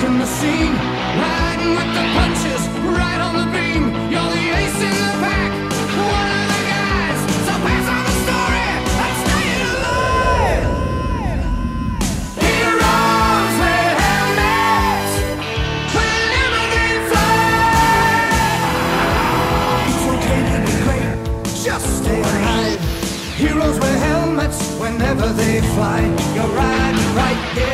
taking the scene, riding with the punches, right on the beam. You're the ace in the pack, one of the guys. So pass on the story, I'm staying alive. Heroes wear helmets whenever they fly. It's okay to be great, just stay alive. Heroes wear helmets whenever they fly. You're riding right.